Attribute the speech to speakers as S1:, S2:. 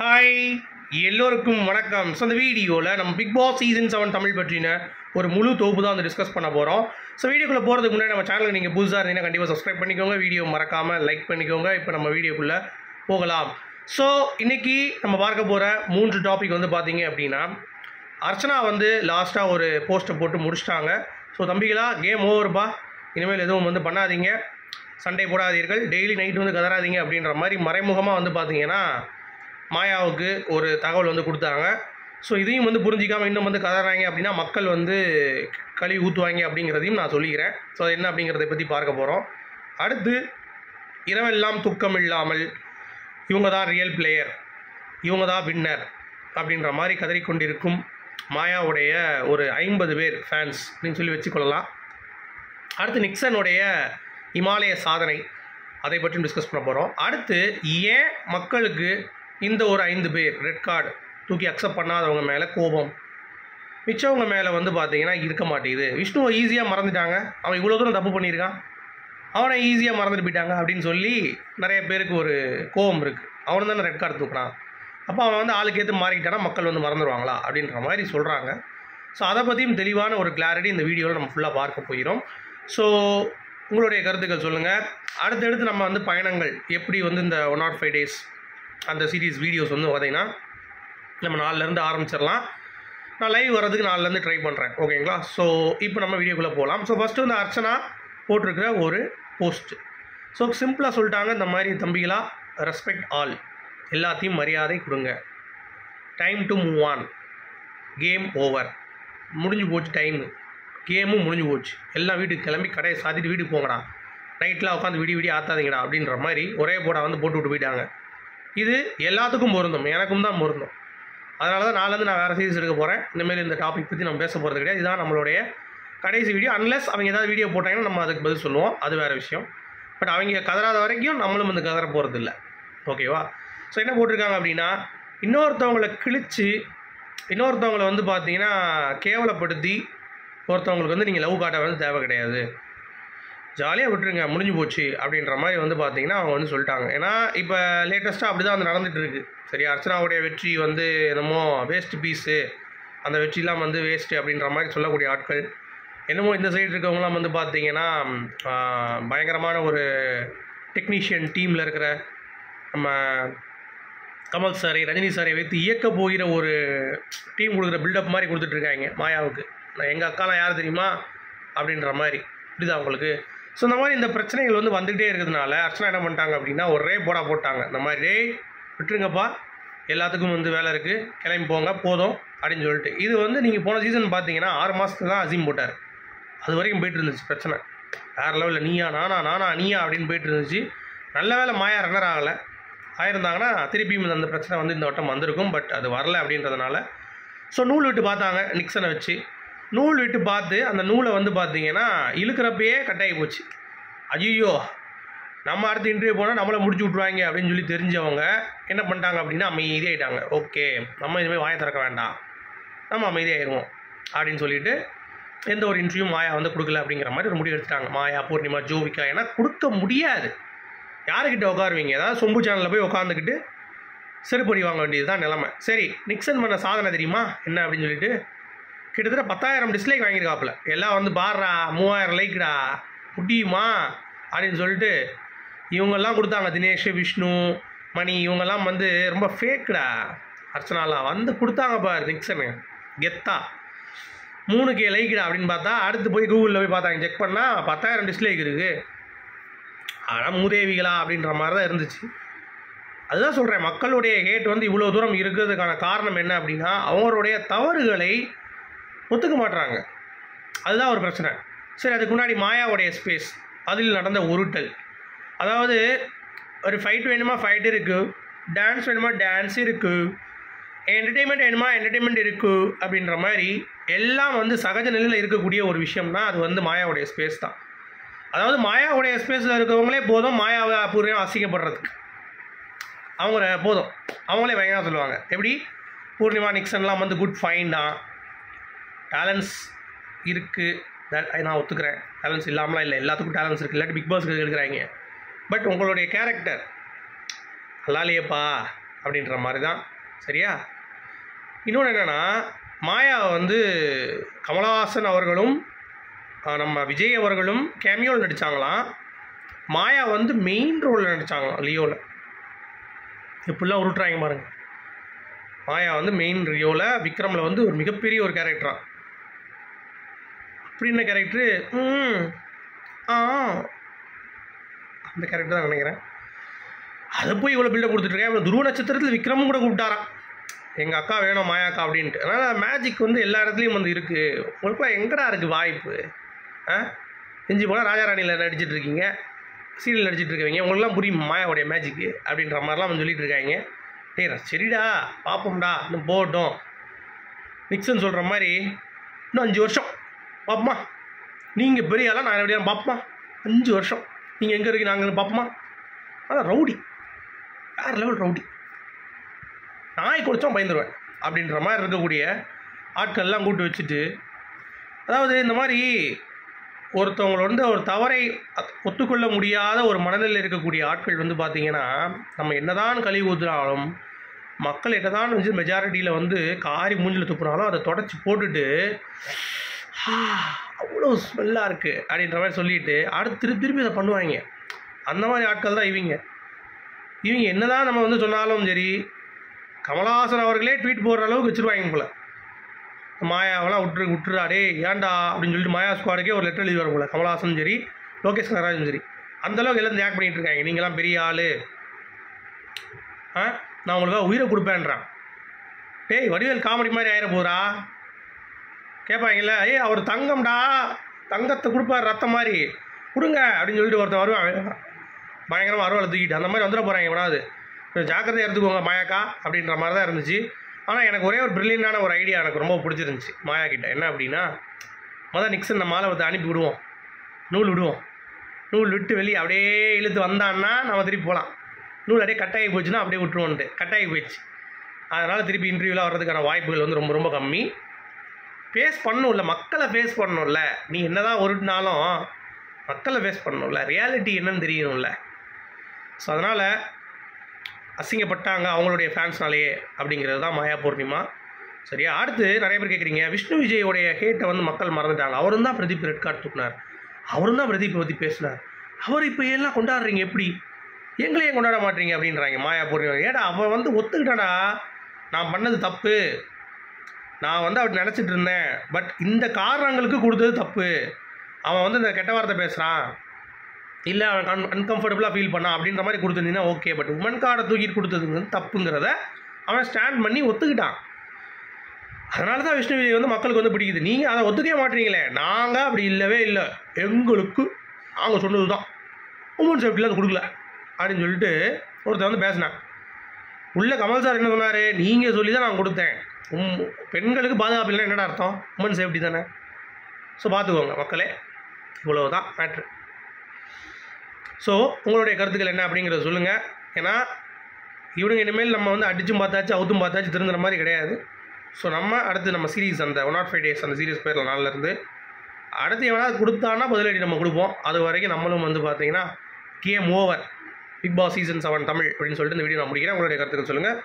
S1: Hi எல்லோருக்கும் வணக்கம். So இந்த வீடியோவில் நம்ம Bigg Boss season seven Tamil பற்றின ஒரு முழு தொகுப்பு தான் வந்து டிஸ்கஸ் பண்ண போகிறோம் ஸோ வீடியோக்குள்ளே போகிறதுக்கு முன்னாடி நம்ம சேனலுக்கு நீங்கள் புதுசாக இருந்தீங்கன்னா கண்டிப்பாக சப்ஸ்கிரைப் பண்ணிக்கோங்க. வீடியோ மறக்காமல் லைக் பண்ணிக்கோங்க. இப்போ நம்ம வீடியோக்குள்ளே போகலாம். ஸோ இன்றைக்கி நம்ம பார்க்க போகிற மூன்று டாபிக் வந்து பார்த்தீங்க அப்படின்னா அர்ச்சனா வந்து லாஸ்ட்டாக ஒரு போஸ்ட்டை போட்டு முடிச்சிட்டாங்க. ஸோ தம்பிகளா கேம் ஓவர்ப்பா இனிமேல் எதுவும் வந்து பண்ணாதீங்க. சண்டை போடாதீர்கள். டெய்லி நைட் வந்து கதறாதீங்க அப்படின்ற மாதிரி மறைமுகமாக வந்து பார்த்தீங்கன்னா மாயாவுக்கு ஒரு தகவல் வந்து கொடுத்தாங்க. ஸோ இதையும் வந்து புரிஞ்சிக்காமல் இன்னும் வந்து கதறாங்க அப்படின்னா மக்கள் வந்து கழுவி ஊற்றுவாங்க அப்படிங்கிறதையும் நான் சொல்லிக்கிறேன். ஸோ அது என்ன அப்படிங்கிறத பற்றி பார்க்க போகிறோம் அடுத்து இரவெல்லாம் துக்கம் இல்லாமல் இவங்க தான் ரியல் பிளேயர் இவங்க தான் வின்னர் அப்படின்ற மாதிரி கதறிக்கொண்டிருக்கும் மாயாவுடைய ஒரு ஐம்பது பேர் ஃபேன்ஸ் அப்படின்னு சொல்லி வச்சுக்கொள்ளலாம். அடுத்து நிக்சனுடைய இமாலய சாதனை அதை பற்றியும் டிஸ்கஸ் பண்ண போகிறோம் அடுத்து ஏன் மக்களுக்கு இந்த ஒரு ஐந்து பேர் ரெட் கார்டு தூக்கி அக்செப்ட் பண்ணாதவங்க மேலே கோபம். மிச்சவங்க மேலே வந்து பார்த்தீங்கன்னா இருக்க மாட்டேங்குது. விஷ்ணுவை ஈஸியாக மறந்துட்டாங்க. அவன் இவ்வளோ தூரம் தப்பு பண்ணியிருக்கான். அவனை ஈஸியாக மறந்துட்டு போயிட்டாங்க அப்படின்னு சொல்லி நிறைய பேருக்கு ஒரு கோபம் இருக்குது அவனு தானே ரெட் கார்டு தூக்குறான். அப்போ அவன் வந்து ஆளுக்கு ஏற்று மாறிக்கிட்டானா மக்கள் வந்து மறந்துடுவாங்களா அப்படின்ற மாதிரி சொல்கிறாங்க ஸோ அதை பற்றியும் தெளிவான ஒரு கிளாரிட்டி இந்த வீடியோவில் நம்ம ஃபுல்லாக பார்க்க போகிறோம் ஸோ உங்களுடைய கருத்துக்கள் சொல்லுங்கள் அடுத்தடுத்து நம்ம வந்து பயணங்கள் எப்படி வந்து இந்த ஒன் நாட் ஃபைவ் டேஸ் அந்த சீரீஸ் வீடியோஸ் வந்து பார்த்தீங்கன்னா நம்ம நாலுலேருந்து ஆரம்பிச்சிடலாம். நான் லைவ் வர்றதுக்கு நாலுலேருந்து ட்ரை பண்ணுறேன் ஓகேங்களா ஸோ இப்போ நம்ம வீடியோக்குள்ளே போகலாம் ஸோ ஃபஸ்ட்டு வந்து அர்ச்சனா போட்டிருக்கிற ஒரு போஸ்ட் ஸோ சிம்பிளாக சொல்லிட்டாங்க இந்த மாதிரி தம்பிகளா ரெஸ்பெக்ட் ஆல் எல்லாத்தையும் மரியாதை கொடுங்க. Time to move on game over முடிஞ்சு போச்சு டைமு கேமும் முடிஞ்சு போச்சு. எல்லாம் வீட்டுக்கு கிளம்பி கடையை சாத்திட்டு வீட்டுக்கு போங்கடா. நைட்டில் உட்காந்து விடி விடி ஆத்தாதீங்கடா அப்படின்ற மாதிரி ஒரே போடா வந்து போட்டு விட்டு போயிட்டாங்க. இது எல்லாத்துக்கும் பொருந்தும். எனக்கும் தான் பொருந்தும். அதனால தான் நாலேருந்து நான் வேறு சீரிஸ் எடுக்க போகிறேன் இனிமேல் இந்த டாபிக் பற்றி நம்ம பேச போகிறது கிடையாது. இதுதான் நம்மளுடைய கடைசி வீடியோ அன்லெஸ் அவங்க ஏதாவது வீடியோ போட்டாங்கன்னா நம்ம அதுக்கு பதில் சொல்லுவோம். அது வேறு விஷயம். பட் அவங்க கதறாத வரைக்கும் நம்மளும் வந்து கதற போகிறது இல்லை ஓகேவா ஸோ என்ன போட்டிருக்காங்க அப்படின்னா இன்னொருத்தவங்களை கிழித்து இன்னொருத்தவங்களை வந்து பார்த்தீங்கன்னா கேவலப்படுத்தி ஒருத்தவங்களுக்கு வந்து நீங்கள் லவ் காட்ட வந்து தேவை கிடையாது. ஜாலியாக விட்டுருங்க முடிஞ்சு போச்சு அப்படின்ற மாதிரி வந்து பார்த்தீங்கன்னா அவங்க வந்து சொல்லிட்டாங்க. ஏன்னா இப்போ லேட்டஸ்ட்டாக அப்படி தான் வந்து நடந்துகிட்ருக்கு சரி அர்ச்சனாவுடைய வெற்றி வந்து என்னமோ வேஸ்ட் பீஸு அந்த வெற்றிலாம் வந்து வேஸ்ட்டு அப்படின்ற மாதிரி சொல்லக்கூடிய ஆட்கள். என்னமோ இந்த சைடு இருக்கவங்களாம் வந்து பார்த்தீங்கன்னா பயங்கரமான ஒரு டெக்னீஷியன் டீமில் இருக்கிற நம்ம கமல் சாரை ரஜினி சாரை வைத்து இயக்க போகிற ஒரு டீம் கொடுக்குற பில்டப் மாதிரி கொடுத்துட்ருக்காங்க மாயாவுக்கு. நான் எங்கள் அக்காலாம் யார் தெரியுமா? அப்படின்ற மாதிரி. புரியுதா உங்களுக்கு? ஸோ இந்த மாதிரி இந்த பிரச்சனைகள் வந்து வந்துகிட்டே இருக்கிறதுனால அர்ச்சனா என்ன பண்ணிட்டாங்க அப்படின்னா ஒரே போடா போட்டாங்க. இந்த மாதிரி டேய் விட்டுருங்கப்பா. எல்லாத்துக்கும் வந்து வேலை இருக்குது கிளம்பி போங்க. போதும். அப்படின்னு சொல்லிட்டு. இது வந்து நீங்கள் போன சீசன் பார்த்தீங்கன்னா ஆறு மாதத்துக்கு தான் அசீம் போட்டார். அது வரைக்கும் போயிட்டு இருந்துச்சு பிரச்சனை. வேறு லெவலில் நீயா நானா நானா நீயா? அப்படின்னு போயிட்டு இருந்துச்சு. நல்ல வேலை மாயா ரன்னர் ஆகலை. ஆயிருந்தாங்கன்னா திருப்பியும் அந்த பிரச்சனை வந்து இந்த வட்டம் வந்திருக்கும். பட் அது வரல அப்படின்றதுனால. ஸோ நூல் விட்டு பார்த்தாங்க. நிக்சனை வச்சு. நூல் விட்டு பார்த்து அந்த நூலை வந்து பார்த்தீங்கன்னா இழுக்கிறப்பயே கட்டாகி போச்சு. ஐயோ நம்ம அடுத்த இன்டர்வியூ போனால் நம்மளை முடிச்சு விட்ருவாங்க அப்படின்னு சொல்லி தெரிஞ்சவங்க என்ன பண்ணிட்டாங்க அப்படின்னா அமைதியாகிட்டாங்க ஓகே நம்ம இதுமாதிரி வாயை திறக்க வேண்டாம். நம்ம அமைதியாயிருவோம் அப்படின்னு சொல்லிட்டு எந்த ஒரு இன்டர்வியூ மாயா வந்து கொடுக்கல அப்படிங்கிற மாதிரி ஒரு முடிவு எடுத்துட்டாங்க. மாயா பூர்ணிமா ஜோவிகா ஏன்னா கொடுக்க முடியாது. யாருக்கிட்ட உட்காருவீங்க? ஏதாவது சொம்பு சேனலில் போய் உட்காந்துக்கிட்டு செருப்படி வாங்க வேண்டியது தான் நிலமை. சரி நிக்சன் பண்ண சாதனை தெரியுமா? என்ன அப்படின்னு சொல்லிட்டு கிட்டத்தட்ட பத்தாயிரம் டிஸ்லைக் வாங்கியிருக்காப்புல. எல்லாம் வந்து பாடுறா மூவாயிரம் லைக்குடா முடியுமா அப்படின்னு சொல்லிட்டு இவங்கெல்லாம் கொடுத்தாங்க தினேஷ் விஷ்ணு மணி இவங்கெல்லாம் வந்து ரொம்ப ஃபேக்குடா அர்ச்சனாலாம் வந்து கொடுத்தாங்க பாரு நிக்சனு கெத்தா. மூணு கே லைக்குடா அப்படின்னு பார்த்தா அடுத்து போய் கூகுளில் போய் பார்த்தாங்க செக் பண்ணால் பத்தாயிரம் டிஸ்லைக் இருக்குது ஆனால் மூதேவிகளா அப்படின்ற மாதிரி தான் இருந்துச்சு. அதுதான் சொல்கிறேன் மக்களுடைய ஹேட் வந்து இவ்வளோ தூரம் இருக்கிறதுக்கான காரணம் என்ன அப்படின்னா அவங்களுடைய தவறுகளை ஒத்துக்க மாட்டுறாங்க அதுதான் ஒரு பிரச்சனை. சரி அதுக்கு முன்னாடி மாயாவுடைய ஸ்பேஸ் அதில் நடந்த உருட்டல். அதாவது ஒரு ஃபைட் வேணுமா ஃபைட் இருக்குது டான்ஸ் வேணுமா டான்ஸ் இருக்குது என்டர்டெயின்மெண்ட் வேணுமா என்டர்டெயின்மெண்ட் இருக்குது அப்படின்ற மாதிரி எல்லாம் வந்து சகஜ நிலையில் இருக்கக்கூடிய ஒரு விஷயம்னா அது வந்து மாயாவுடைய ஸ்பேஸ் தான். அதாவது மாயாவுடைய ஸ்பேஸில் இருக்கிறவங்களே போதும் மாயாவை பூர்வம் அசிங்கப்படுறதுக்கு. அவங்க போதும். அவங்களே பயங்கரமாக சொல்லுவாங்க. எப்படி? பூர்ணிமா நிக்சன்லாம் வந்து குட் ஃபைன் தான். டேலண்ட்ஸ் இருக்குது நான் ஒத்துக்கிறேன். டேலண்ட்ஸ் இல்லாமலாம் இல்லை. எல்லாத்துக்கும் டேலண்ட்ஸ் இருக்குது இல்லாட்டி பிக் பாஸ்க்கு எடுக்கிறாங்க. பட் உங்களுடைய கேரக்டர் நல்லாலையேப்பா அப்படின்ற மாதிரி தான் சரியா? இன்னொன்று என்னென்னா மாயா வந்து கமலஹாசன் அவர்களும் நம்ம விஜய் அவர்களும் கேமியோவில் நடித்தாங்களாம் மாயா வந்து மெயின் ரோலில் நடித்தாங்களாம் லியோவில் இப்படிலாம் உருட்டுறாங்க பாருங்கள் மாயா வந்து மெயின் ரியோவில் விக்ரமில் வந்து ஒரு மிகப்பெரிய ஒரு கேரக்டராக அப்படின்ன கேரக்டரு ஆ. அந்த கேரக்டர் தான் நினைக்கிறேன். அதை போய் இவ்வளோ பில்டப் கொடுத்துட்ருக்கேன் அப்புறம் துருவ நட்சத்திரத்தில் விக்ரமும் கூட கூப்பிட்டாரான் எங்கள் அக்கா வேணும் மாயாக்கா அப்படின்ட்டு. அதனால் மேஜிக் வந்து எல்லா இடத்துலையும் வந்து இருக்குது உங்களுக்கு எங்கடா இருக்குது வாய்ப்பு? ஆ? செஞ்சு போனால் ராஜாராணியில் நடிச்சிட்டு இருக்கீங்க. சீரியல் நடிச்சிட்டு இருக்கீங்க உங்களுக்குலாம் புரியும் மாயாவுடைய மேஜிக்கு அப்படின்ற மாதிரிலாம் வந்து சொல்லிட்டு இருக்காங்க. டேய் சரிடா பார்ப்போம்டா இன்னும் போகட்டும். நிக்சன் சொல்கிற மாதிரி இன்னும் அஞ்சு வருஷம். பாப்பமா நீங்கள் பெரிய ஆளாக நான் எப்படியா பாப்பமா அஞ்சு வருஷம். நீங்கள் எங்கே இருக்கீங்க? நாங்கள் பாப்பமா அதான் ரவுடி. வேறு லெவல் ரவுடி. நாய் குடித்தோம் பயந்துருவேன். அப்படின்ற மாதிரி இருக்கக்கூடிய ஆட்கள்லாம் கூட்டு வச்சுட்டு அதாவது இந்த மாதிரி ஒருத்தவங்கள வந்து ஒரு தவறை ஒத்துக்கொள்ள முடியாத ஒரு மனநிலையில் இருக்கக்கூடிய ஆட்கள் வந்து பார்த்தீங்கன்னா நம்ம என்னதான் கழிவு ஊத்துனாலும் மக்கள் என்னதான் வந்து மெஜாரிட்டியில் வந்து காரி மூஞ்சில் துப்புனாலும் அதை தொடச்சி போட்டுட்டு அவ்வளோ ஸ்மெல்லாக இருக்குது அப்படின்ற மாதிரி சொல்லிட்டு அடுத்து திருப்பி திருப்பி அதை பண்ணுவாங்க. அந்த மாதிரி ஆட்கள் தான் இவங்க. இவங்க என்னதான் நம்ம வந்து சொன்னாலும் சரி கமலஹாசன் அவர்களே ட்வீட் போடுற அளவுக்கு வச்சுருவாங்க போல. மாயாவெல்லாம் விட்டுரு விட்டுறா டே ஏன்டா? அப்படின்னு சொல்லிட்டு மாயா ஸ்குவாடுக்கே ஒரு லெட்டர் எழுதி வரும் போல. கமலஹாசன் சரி லோகேஷ் கனராஜும் சரி. அந்த அளவுக்கு எல்லாம் ஆக்ட் பண்ணிட்டு இருக்காங்க. நீங்களாம் பெரிய ஆள். ஆ? நான் உங்களுக்காக உயிரை கொடுப்பேன்றான். டேய் வடிவேல் காமெடி மாதிரி ஆயிட போகிறா கேட்பாங்கல்ல ஏய் அவர் தங்கம்டா தங்கத்தை கொடுப்பார் ரத்தம் மாதிரி. கொடுங்க அப்படின்னு சொல்லிட்டு ஒருத்தன் வருவான். பயங்கரமாக அருவாளை தூக்கிட்டு அந்த மாதிரி வந்துட போகிறாங்க எவனாவது கொஞ்சம் ஜாக்கிரதையாக எடுத்துக்கோங்க மாயாக்கா அப்படின்ற மாதிரி தான் இருந்துச்சு. ஆனால் எனக்கு ஒரே ஒரு ப்ரில்லியண்டான ஒரு ஐடியா எனக்கு ரொம்ப பிடிச்சிருந்துச்சி மாயா கிட்ட. என்ன அப்படின்னா மொதல் நிக்சன் நம்ம மாலை வந்து அனுப்பி விடுவோம். நூல் விடுவோம். நூல் விட்டு வெளியே அப்படியே இழுத்து வந்தான்னா நம்ம திருப்பி போகலாம் நூல் அப்படியே கட்டாகி போச்சுன்னா அப்படியே விட்டுருவோன்ட்டு. கட்டாகி போயிடுச்சு. அதனால் திருப்பி இன்டர்வியூலாம் வர்றதுக்கான வாய்ப்புகள் வந்து ரொம்ப ரொம்ப கம்மி. ஃபேஸ் பண்ணணும்ல மக்களை ஃபேஸ் பண்ணணும்ல நீ என்னதான் உருட்டினாலும் மக்களை ஃபேஸ் பண்ணணும்ல ரியாலிட்டி என்னன்னு தெரியணும்ல ஸோ அதனால் அசிங்கப்பட்டாங்க அவங்களுடைய ஃபேன்ஸ்னாலேயே அப்படிங்கிறது தான் மாயா பூர்ணிமா. சரியா? அடுத்து நிறைய பேர் கேட்குறீங்க விஷ்ணு விஜயோடைய ஹேட்டை வந்து மக்கள் மறந்துட்டாங்க. அவரும் தான் பிரதீப் ரெட் கார்டு தூக்குனார். அவரும் தான் பிரதீப் பற்றி பேசினார். அவர் இப்போ எல்லாம் கொண்டாடுறீங்க எப்படி? எங்களையும் கொண்டாட மாட்டீங்க அப்படின்றாங்க மாயா பூர்ணிமா. ஏடா அவன் வந்து ஒத்துக்கிட்டாடா நான் பண்ணது தப்பு. நான் வந்து அப்படி நினச்சிட்டு இருந்தேன். பட் இந்த காரணங்களுக்கு கொடுத்தது தப்பு. அவன் வந்து இந்த கெட்ட வார்த்தை பேசுகிறான் இல்லை அவன் கன் அன்கம்ஃபர்டபுளாக ஃபீல் பண்ணான் அப்படின்ற மாதிரி கொடுத்துருந்தீங்கன்னா ஓகே பட் உமன் கார்டை தூக்கிட்டு கொடுத்ததுங்கிறது தப்புங்கிறத அவன் ஸ்டாண்ட் பண்ணி ஒத்துக்கிட்டான். அதனால தான் விஷ்ணு விஜய் வந்து மக்களுக்கு வந்து பிடிக்குது. நீங்கள் அதை ஒத்துக்கவே மாட்டீங்களே. நாங்கள் அப்படி இல்லவே இல்லை. எங்களுக்கு அவங்க சொன்னது தான் உமன் சேஃப்டியில் அது கொடுக்கல. அப்படின்னு சொல்லிட்டு ஒருத்தர் வந்து பேசினான். உள்ள கமல் சார் என்ன சொன்னார்? நீங்கள் சொல்லி தான் நான் கொடுத்தேன். உம் பெண்களுக்கு பாதுகாப்பு இல்லைன்னா என்னடா அர்த்தம்? உமன் சேஃப்டி தானே? ஸோ பார்த்துக்கோங்க மக்களே. இவ்வளவு தான் மேட்ரு ஸோ உங்களுடைய கருத்துக்கள் என்ன அப்படிங்கிறத சொல்லுங்கள் ஏன்னா இவனுங்க இனிமேல் நம்ம வந்து அடிச்சும் பார்த்தாச்சு அவுத்தும் பார்த்தாச்சு திருந்துற மாதிரி கிடையாது. ஸோ நம்ம அடுத்து நம்ம சீரீஸ் அந்த ஒன் நாட் ஃபைவ் டேஸ் அந்த சீரீஸ் பேரில் நாளிலேருந்து அடுத்து எவனா கொடுத்தான்னா பதிலடி நம்ம கொடுப்போம். அது வரைக்கும் நம்மளும் வந்து பார்த்தீங்கன்னா game over Bigg Boss season seven Tamil அப்படின்னு சொல்லிட்டு இந்த வீடியோ நான் முடிக்கிறேன். உங்களுடைய கருத்துக்கள் சொல்லுங்கள்